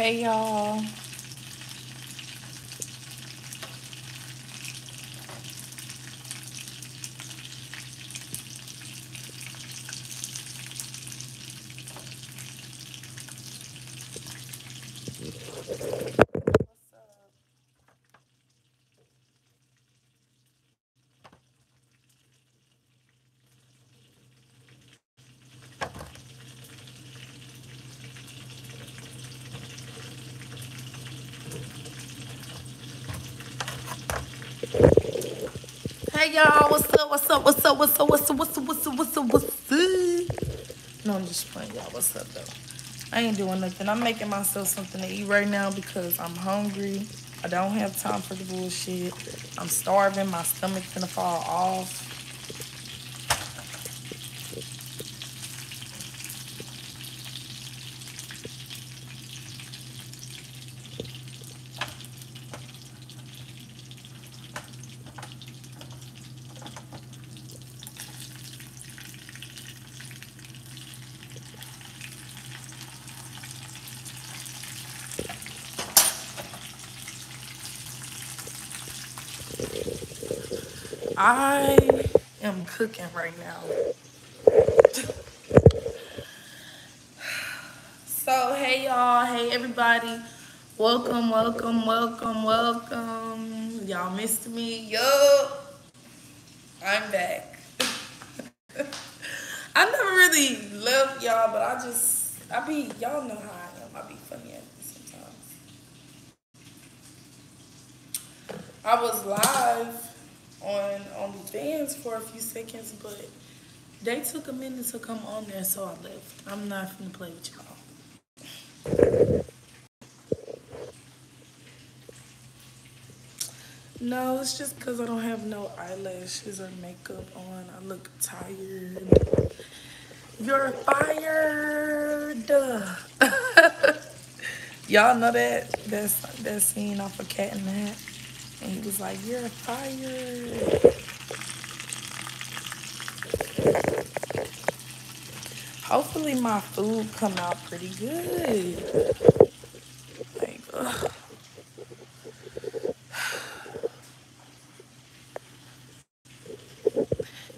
Hey y'all. Y'all, what's up? What's up? What's up? What's up? What's up? What's up? What's up? What's up? What's up? No, I'm just playing y'all. What's up though? I ain't doing nothing. I'm making myself something to eat right now because I'm hungry. I don't have time for the bullshit. I'm starving. My stomach's gonna fall off. I am cooking right now. So, hey y'all, hey everybody. Welcome, welcome, welcome, welcome. Y'all missed me. Yo, I'm back. I never really love y'all, but I just, I be, y'all know how I am. I be funny at me sometimes. I was live on the OnlyFans for a few seconds, but they took a minute to come on there, so I left. I'm not gonna play with y'all. No, it's just because I don't have no eyelashes or makeup on. I look tired. You're fired. Y'all know that that's that scene off of Cat in the Hat, and he was like, "You're fired." Hopefully, my food come out pretty good. Like, ugh.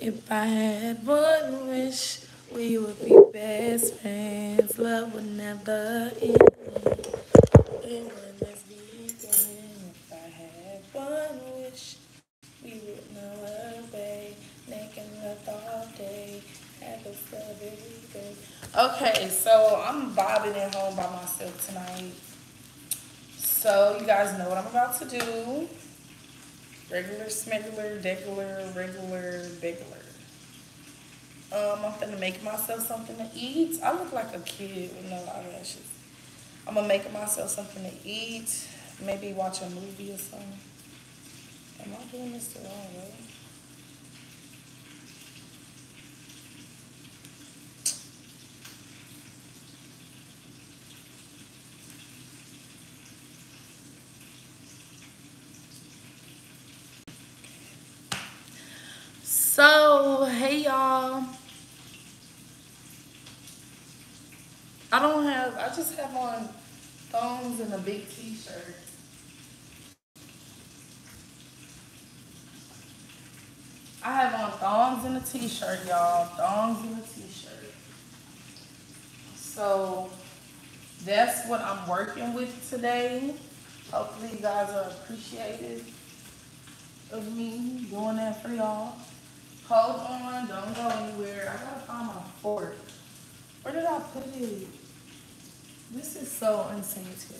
If I had one wish, we would be best friends. Love would never end. Okay, so I'm bobbing at home by myself tonight. So you guys know what I'm about to do. Regular, smegular, degular, regular, degular. Um, I'm gonna make myself something to eat. I look like a kid with no eyelashes. I'm gonna make myself something to eat. Maybe watch a movie or something. Am I doing this the wrong way? So, hey y'all. I don't have, I just have on thongs and a big t-shirt. I have on thongs and a t-shirt, y'all. Thongs and a t-shirt. So, that's what I'm working with today. Hopefully you guys are appreciative of me doing that for y'all. Hold on, don't go anywhere. I gotta find my fork. Where did I put it? This is so unsanitary.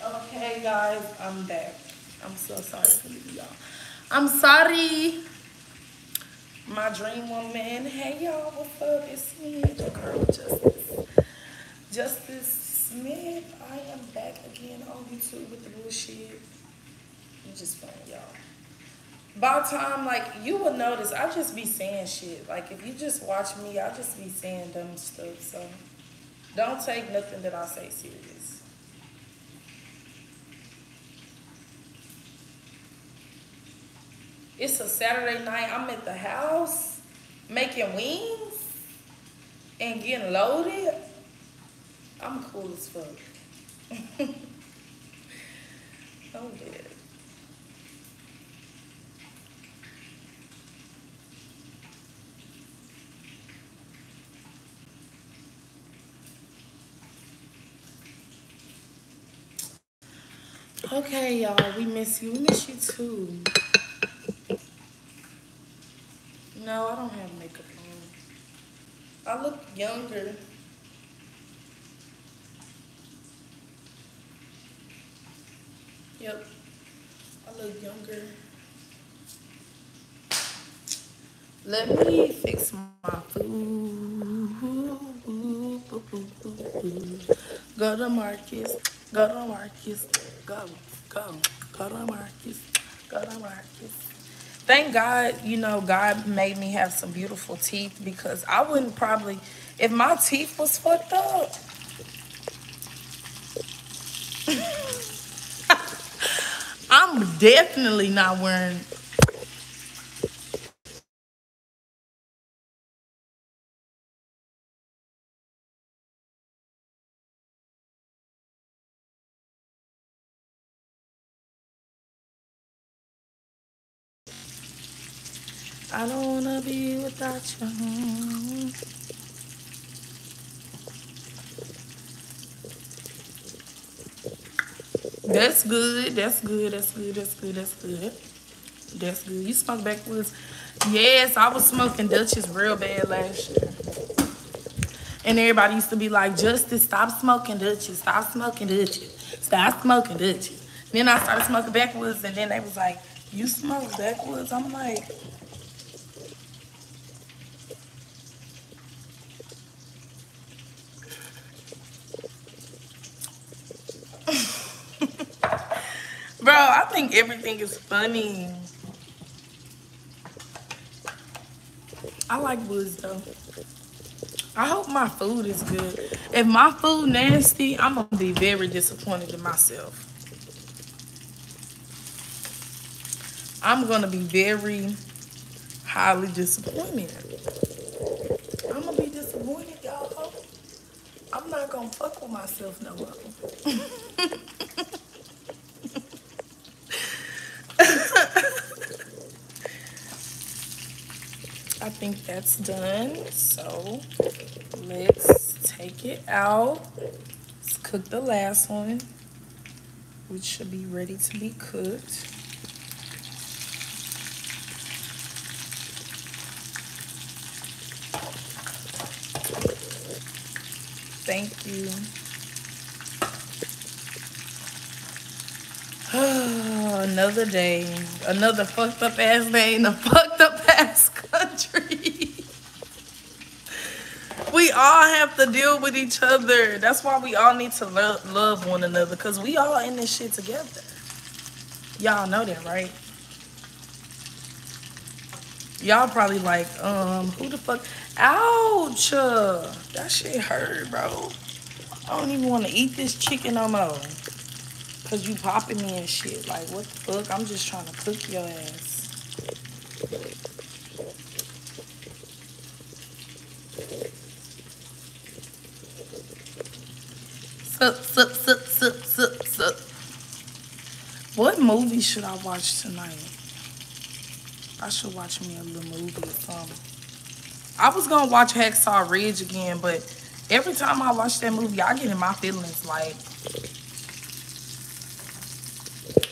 Okay, guys, I'm back. I'm so sorry for y'all. I'm sorry. My dream woman. Hey, y'all, what's up? It's me, the girl Justice. Justice Smith. I am back again on YouTube with the bullshit. I'm just playing, y'all. By time, like, you will notice, I just be saying shit. Like, if you just watch me, I just be saying dumb stuff. So, don't take nothing that I say serious. It's a Saturday night. I'm at the house making wings and getting loaded. I'm cool as fuck. Oh, I'm dead. Okay, y'all, we miss you. We miss you too. No, I don't have makeup on. I look younger. Yep, I look younger. Let me fix my food. Go to Marcus. Go to Marcus. Go, go, go to Marcus. Go to Marcus. Thank God, you know, God made me have some beautiful teeth because I wouldn't probably, if my teeth was fucked up, I'm definitely not wearing you. That's good. That's good. That's good. That's good. That's good. That's good. You smoke backwoods. Yes, I was smoking Dutchess real bad last year. And everybody used to be like, Justice, stop smoking Dutchess. Stop smoking Dutchess. Stop smoking Dutchess. Then I started smoking backwoods, and then they was like, you smoke backwoods? I'm like, Bro, I think everything is funny. I like woods though. I hope my food is good. If my food nasty, I'm gonna be very disappointed in myself. I'm gonna be very highly disappointed. I'm gonna be disappointed, y'all. I'm not gonna fuck with myself no more. I think that's done. So let's take it out. Let's cook the last one, which should be ready to be cooked. Thank you. another day, another fucked up ass day in a fucked up ass country. we all have to deal with each other. That's why we all need to lo love one another because we all in this shit together. Y'all know that, right? Y'all probably like, um, who the fuck? Ouch! Uh, that shit hurt, bro. I don't even want to eat this chicken no more. Cause you popping me and shit. Like, what the fuck? I'm just trying to cook your ass. What movie should I watch tonight? I should watch me a little movie or something. I was gonna watch Hacksaw Ridge again, but every time I watch that movie, I get in my feelings like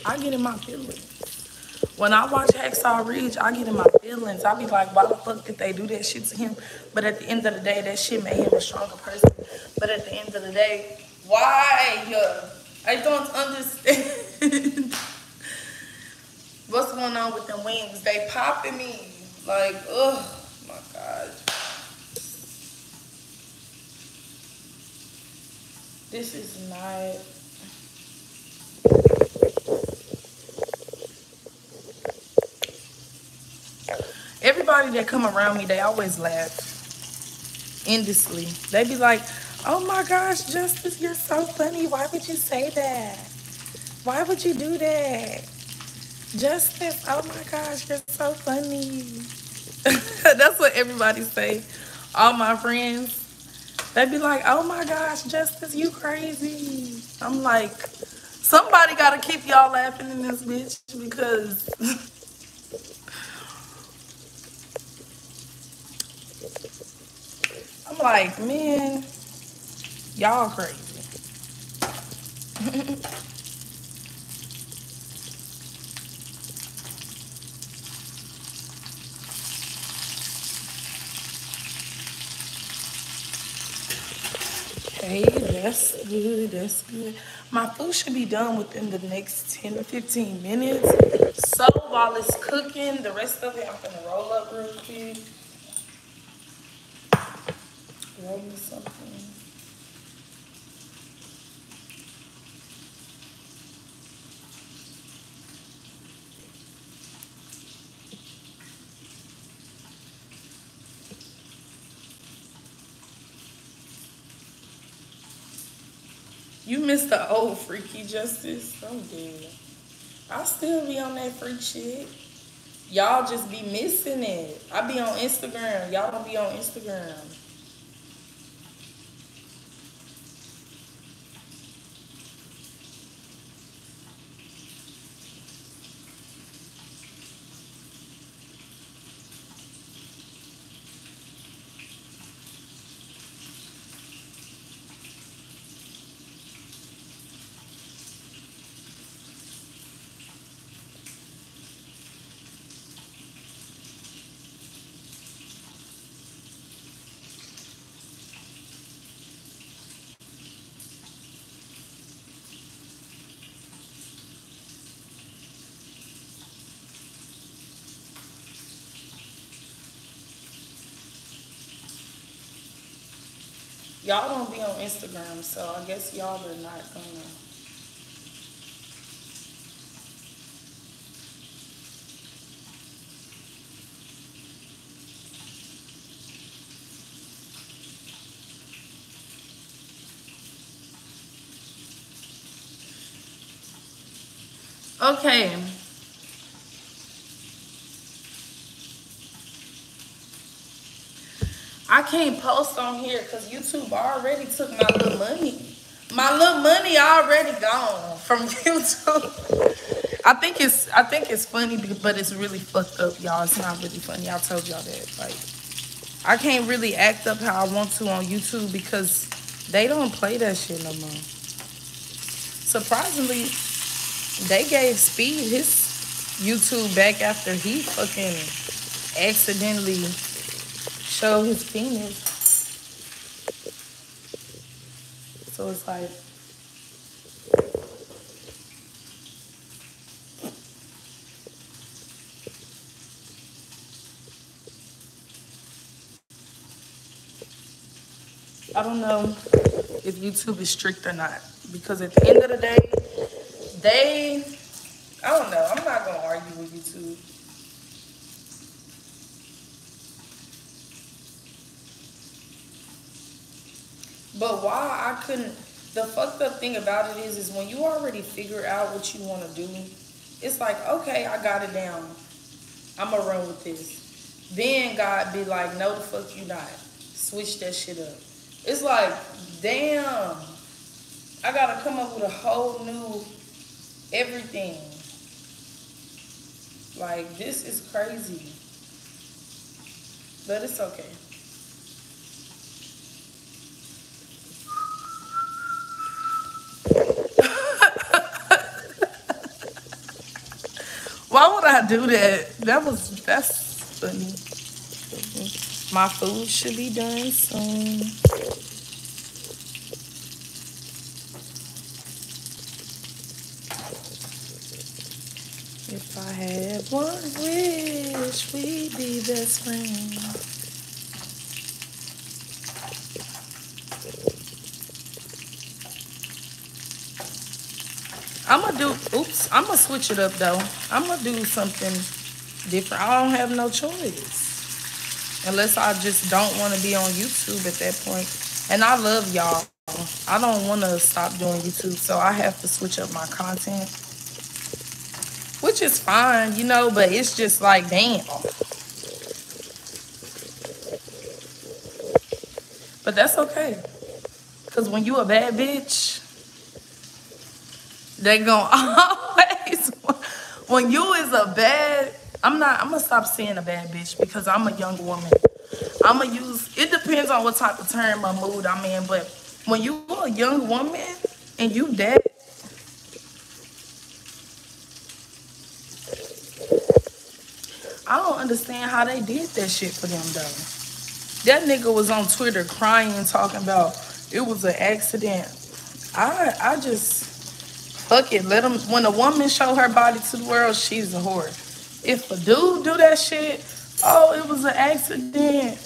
I get in my feelings. When I watch Hacksaw Ridge, I get in my feelings. I be like, why the fuck did they do that shit to him? But at the end of the day, that shit made him a stronger person. But at the end of the day, why? I don't understand. What's going on with the wings? They popping me. Like, oh my God. This is not Everybody that come around me, they always laugh endlessly. They be like, oh my gosh, Justice, you're so funny. Why would you say that? Why would you do that? Justice, oh my gosh, you're so funny. That's what everybody say. All my friends, they'd be like, oh my gosh, Justice, you crazy. I'm like, somebody gotta keep y'all laughing in this bitch because I'm like, man, y'all crazy. Hey, that's good. That's good. My food should be done within the next 10 to 15 minutes. So while it's cooking, the rest of it I'm gonna roll up real quick. Roll me something. You missed the old freaky justice. Oh, I'm dead. I still be on that freak shit. Y'all just be missing it. I be on Instagram. Y'all don't be on Instagram. Y'all don't be on Instagram, so I guess y'all are not gonna. Okay. I can't post on here because YouTube already took my little money. My little money already gone from YouTube. I think it's I think it's funny, but it's really fucked up, y'all. It's not really funny. I told y'all that. Like, I can't really act up how I want to on YouTube because they don't play that shit no more. Surprisingly, they gave Speed his YouTube back after he fucking accidentally showed his penis. So it's like, I don't know if YouTube is strict or not because at the end of the day, they, I don't know. I'm not gonna argue with YouTube. But why I couldn't, the fucked up thing about it is, is when you already figure out what you want to do, it's like, okay, I got it down. I'm gonna run with this. Then God be like, no, the fuck you not. Switch that shit up. It's like, damn, I gotta come up with a whole new everything. Like, this is crazy. But it's okay. Why would I do that? That was, that's funny. My food should be done soon. If I had one wish, we'd be best friends. Do, oops, I'm gonna switch it up though. I'm gonna do something different. I don't have no choice. Unless I just don't wanna be on YouTube at that point. And I love y'all. I don't wanna stop doing YouTube, so I have to switch up my content. which is fine, you know, but it's just like, damn. But that's okay. Because when you a bad bitch, they gonna always, when you is a bad, I'm not, I'm gonna stop saying a bad bitch because I'm a young woman. I'm gonna use, it depends on what type of term or mood I'm in, but when you a young woman and you dead, I don't understand how they did that shit for them though. That nigga was on Twitter crying, talking about it was an accident. I I just fuck it. Let them. When a woman show her body to the world, she's a whore. If a dude do that shit, oh, it was an accident.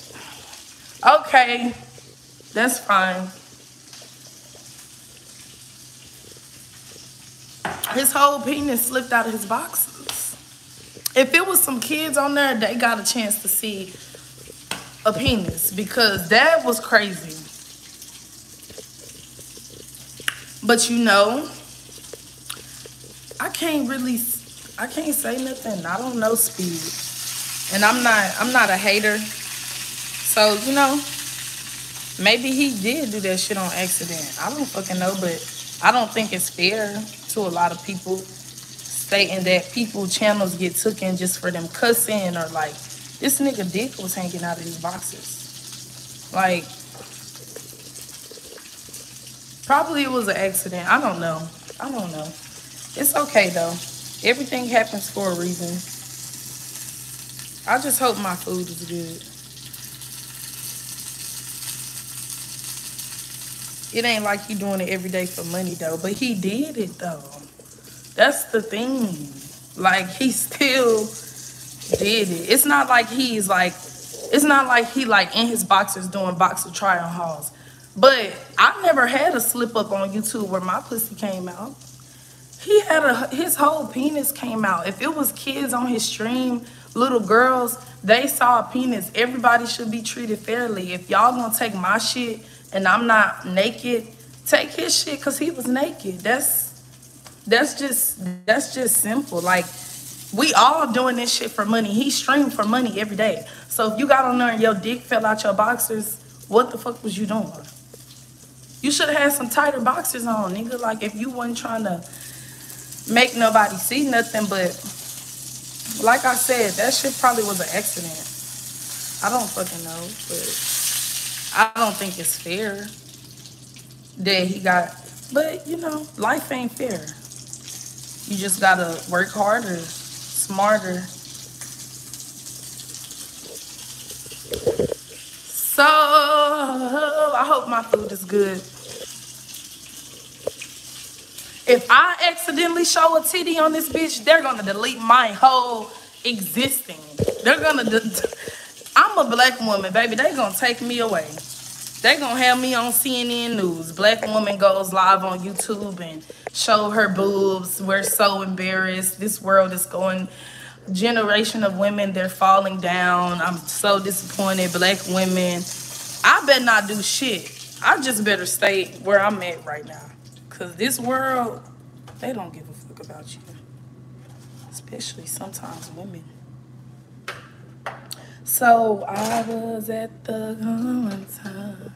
Okay, that's fine. His whole penis slipped out of his boxes. If it was some kids on there, they got a chance to see a penis because that was crazy. But you know, can't really, I can't say nothing. I don't know speed, and I'm not, I'm not a hater. So you know, maybe he did do that shit on accident. I don't fucking know, but I don't think it's fair to a lot of people stating that people channels get taken just for them cussing or like this nigga dick was hanging out of his boxes. Like probably it was an accident. I don't know. I don't know. It's okay though. Everything happens for a reason. I just hope my food is good. It ain't like he doing it every day for money though, but he did it though. That's the thing. Like he still did it. It's not like he's like, it's not like he like in his boxers doing boxer trial hauls. But I never had a slip up on YouTube where my pussy came out. He had a his whole penis came out. If it was kids on his stream, little girls, they saw a penis. Everybody should be treated fairly. If y'all gonna take my shit and I'm not naked, take his shit because he was naked. That's that's just that's just simple. Like we all doing this shit for money. He streamed for money every day. So if you got on there and your dick fell out your boxers, what the fuck was you doing? You should have had some tighter boxers on, nigga. Like if you wasn't trying to make nobody see nothing, but like I said, that shit probably was an accident. I don't fucking know, but I don't think it's fair that he got. But you know, life ain't fair. You just gotta work harder, smarter. So, I hope my food is good. If I accidentally show a titty on this bitch, they're gonna delete my whole existing. They're gonna, I'm a black woman, baby. They gonna take me away. They gonna have me on CNN News. Black woman goes live on YouTube and show her boobs. We're so embarrassed. This world is going generation of women, they're falling down. I'm so disappointed. Black women. I better not do shit. I just better stay where I'm at right now. Cause this world, they don't give a fuck about you. Especially sometimes women. So I was at the time.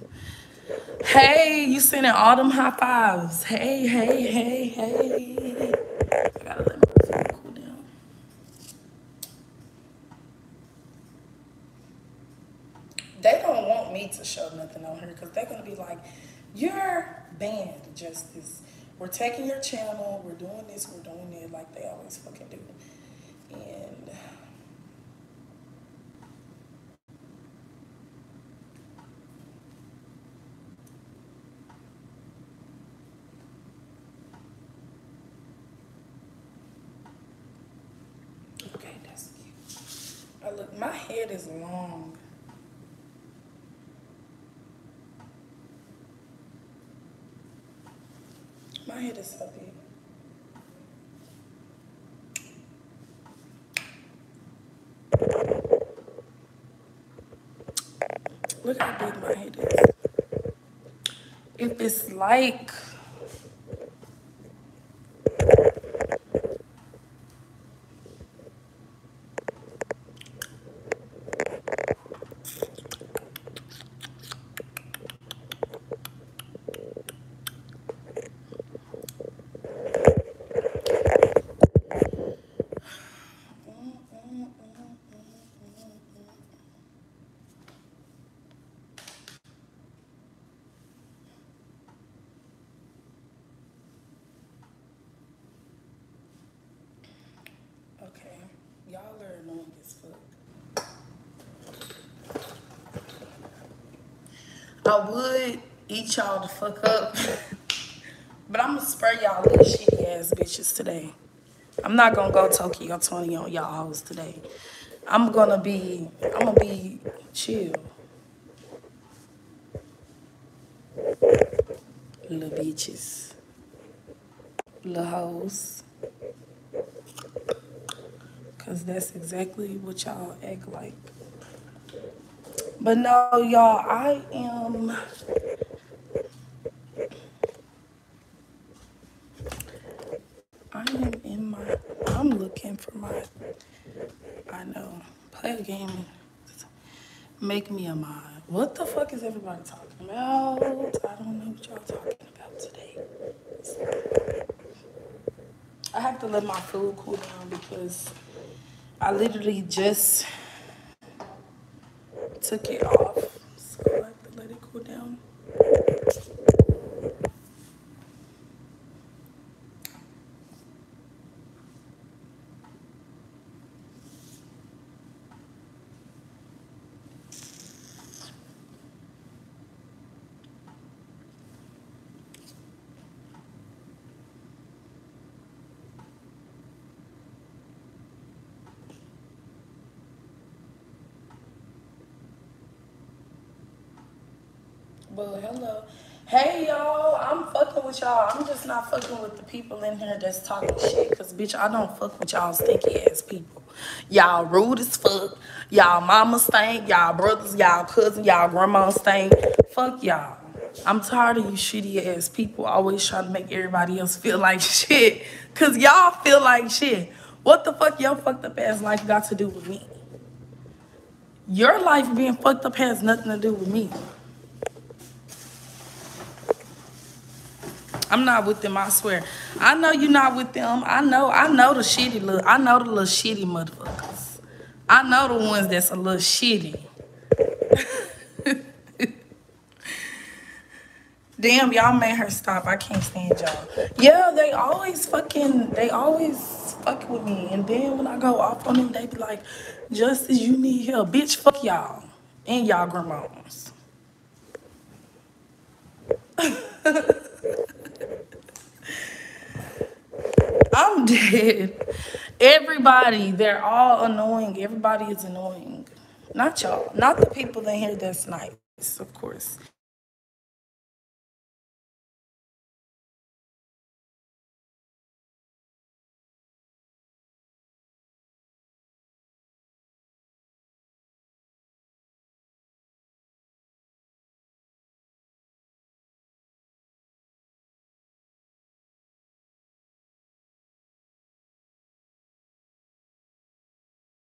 Hey, you sending all them high fives. Hey, hey, hey, hey. Gotta let my cool down. They don't want me to show nothing on her because they're gonna be like, you're banned, Justice. We're taking your channel, we're doing this, we're doing it like they always fucking do. And okay, that's cute. I look, my head is long. Is so big. Look how big my head is. If it's like I would eat y'all the fuck up. but I'm gonna spray y'all little shitty ass bitches today. I'm not gonna go Tokyo 20 on y'all hoes today. I'm gonna be, I'm gonna be chill. Little bitches. Little hoes. Cause that's exactly what y'all act like. But no, y'all, I am I am in my I'm looking for my I know. Play a game. Make me a mod. What the fuck is everybody talking about? I don't know what y'all talking about today. I have to let my food cool down because I literally just took it off. So I have to let it cool down. But hello. Hey y'all, I'm fucking with y'all. I'm just not fucking with the people in here that's talking shit. Cause bitch, I don't fuck with y'all stinky ass people. Y'all rude as fuck. Y'all mama stink. Y'all brothers, y'all cousins, y'all grandma stink. Fuck y'all. I'm tired of you shitty ass people always trying to make everybody else feel like shit. Cause y'all feel like shit. What the fuck your fucked up ass life got to do with me? Your life being fucked up has nothing to do with me. I'm not with them, I swear. I know you're not with them. I know, I know the shitty little, I know the little shitty motherfuckers. I know the ones that's a little shitty. Damn, y'all made her stop. I can't stand y'all. Yeah, they always fucking, they always fucking with me. And then when I go off on them, they be like, Justice, you need help. Bitch, fuck y'all. And y'all grandmas. I'm dead. Everybody, they're all annoying. Everybody is annoying. Not y'all. Not the people in here that's nice, of course.